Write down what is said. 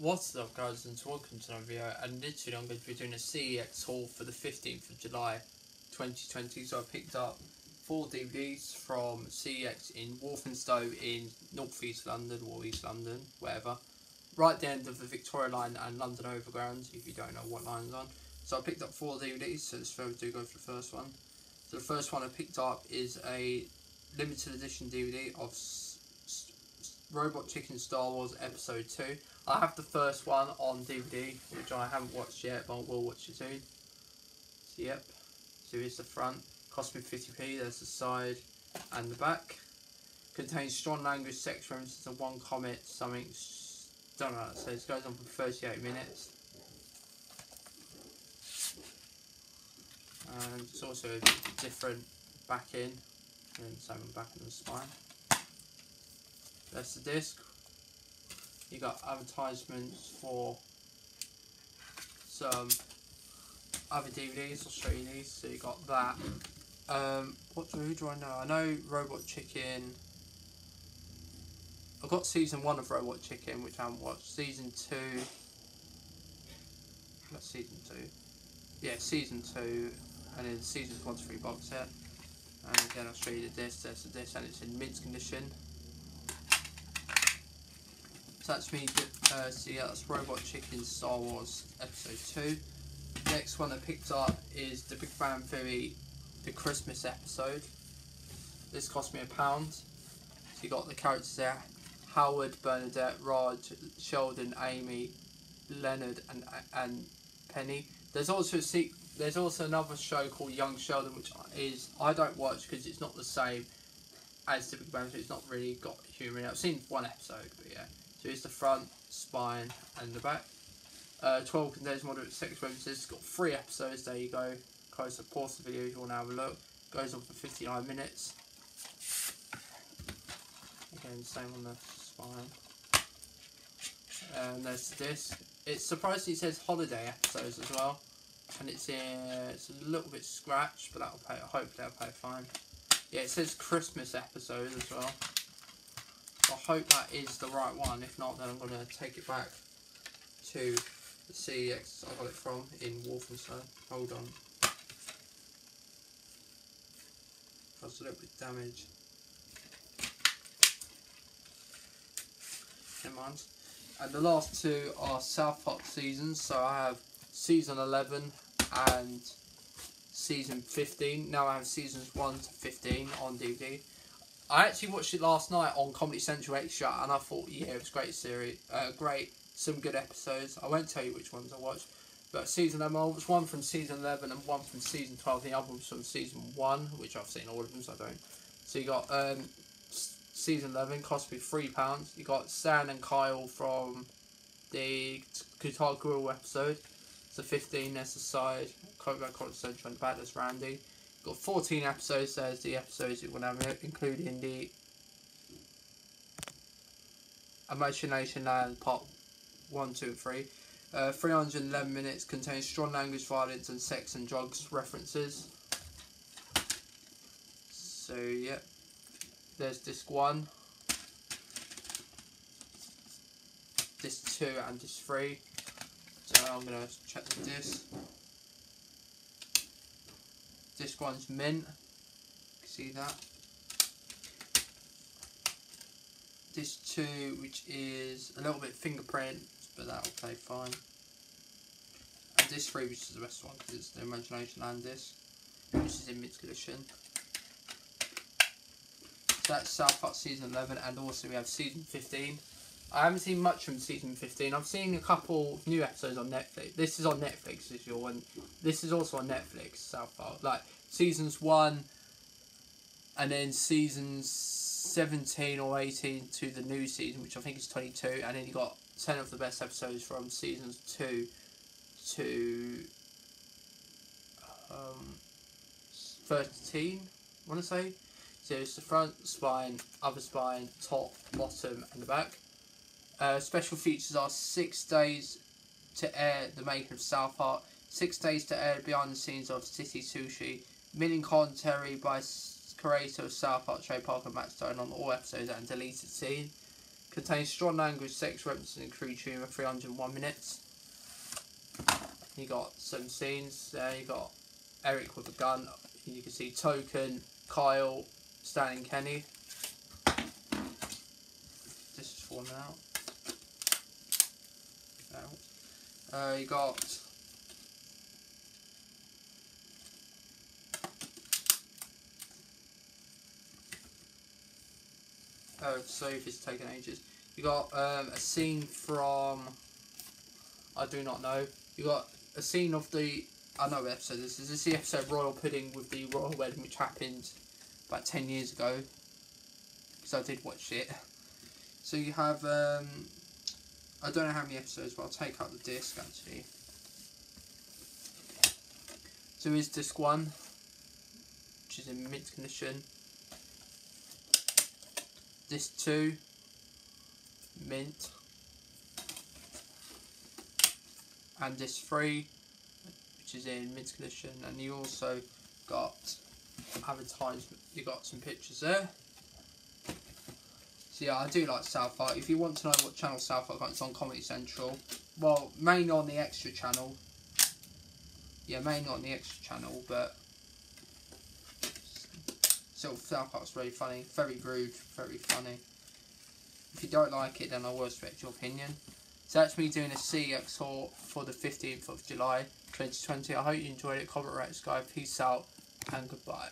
What's up guys and welcome to another video and literally I'm going to be doing a CEX haul for the 15th of July 2020 so I picked up four DVDs from CEX in Walthamstow in North East London or East London, wherever right at the end of the Victoria line and London Overground if you don't know what line's on. So I picked up four DVDs so let's further do go for the first one. So the first one I picked up is a limited edition DVD of Robot Chicken Star Wars Episode 2. I have the first one on DVD, which I haven't watched yet, but I will watch it soon. So, yep. So here's the front. Cost me 50p. There's the side and the back. Contains strong language, sex references, and one comment, something. Don't know that says. Goes on for 38 minutes. And it's also a different back in, and same back in the spine. That's the disc. You got advertisements for some other DVDs. I'll show you these. So you got that. Um, what do, who do I know? I know Robot Chicken. I've got season one of Robot Chicken, which I haven't watched. Season two. That's season two. Yeah, season two, and then season one to three box set. And again, I'll show you the disc. There's the disc, and it's in mint condition. So that's me, uh, so yeah, that's Robot Chicken Star Wars Episode 2. Next one I picked up is The Big Bang Theory, the Christmas episode. This cost me a pound. So you got the characters there, Howard, Bernadette, Raj, Sheldon, Amy, Leonard and and Penny. There's also a there's also another show called Young Sheldon, which is I don't watch because it's not the same as Big Bang Theory. It's not really got humour in it. I've seen one episode, but yeah. So the front, spine, and the back. Uh, 12 condensed moderate sex references. It's got three episodes. There you go. Close to pause the video if you want to have a look. Goes on for 59 minutes. Again, same on the spine. And there's this. It's surprisingly says holiday episodes as well. And it's in, it's a little bit scratched, but that'll pay. Hopefully, that'll pay fine. Yeah, it says Christmas episodes as well. I hope that is the right one. If not, then I'm going to take it back to the CEX I got it from in Walthamstow. Hold on. That's a little bit damaged. Never mind. And the last two are South Park seasons. So I have season 11 and season 15. Now I have seasons 1 to 15 on DVD. I actually watched it last night on Comedy Central Extra, and I thought, yeah, it was great series, uh, great, some good episodes. I won't tell you which ones I watched, but season 11, I watched one from season 11 and one from season 12. The other was from season 1, which I've seen all of them, so I don't. So you got um, season 11, cost me £3. You got Stan and Kyle from the Guitar Grill episode. So 15, that's the side. Comedy Central and that's Randy. Got 14 episodes, there's the episodes want to have, including the Imagination Land Part 1, 2 and 3. Uh, 311 minutes contains strong language, violence and sex and drugs references. So, yeah. There's disc 1. Disc 2 and disc 3. So I'm going to check the disc. This one's mint. See that? This two, which is a little bit fingerprint, but that'll play fine. And this three, which is the best one, because it's the Imagination Land this, which is in mint condition. So that's South Park Season 11, and also we have Season 15. I haven't seen much from season 15. I've seen a couple new episodes on Netflix. This is on Netflix, if you're one. This is also on Netflix, South Park. Like, seasons 1 and then seasons 17 or 18 to the new season, which I think is 22. And then you got 10 of the best episodes from seasons 2 to um, 13, I want to say. So it's the front spine, other spine, top, bottom, and the back. Uh, special features are six days to air the making of South Park, six days to air behind the scenes of City Sushi, million commentary by creator of South Park, Trey Parker, Matt Stone on all episodes and deleted scene. Contains strong language, sex references, and crude humour. 301 minutes. You got some scenes there. You got Eric with a gun. You can see Token, Kyle, Stan, and Kenny. This is falling out. Out. Uh, you got Oh, so if it's taken ages. You got um, a scene from I do not know. You got a scene of the I know what episode this is. This is the episode Royal Pudding with the royal wedding, which happened about ten years ago. Because I did watch it. So you have um, I don't know how many episodes, but I'll take out the disc actually. So here's disc one, which is in mint condition. Disc two, mint. And disc three, which is in mint condition. And you also got advertisement, you got some pictures there. So yeah, I do like South Park. If you want to know what channel South Park on, it's on Comedy Central. Well, mainly on the extra channel. Yeah, mainly on the extra channel, but still South Park's very funny, very rude, very funny. If you don't like it, then I will respect your opinion. So that's me doing a CEX tour for the 15th of July 2020. I hope you enjoyed it. Comment, rate, subscribe. Peace out and goodbye.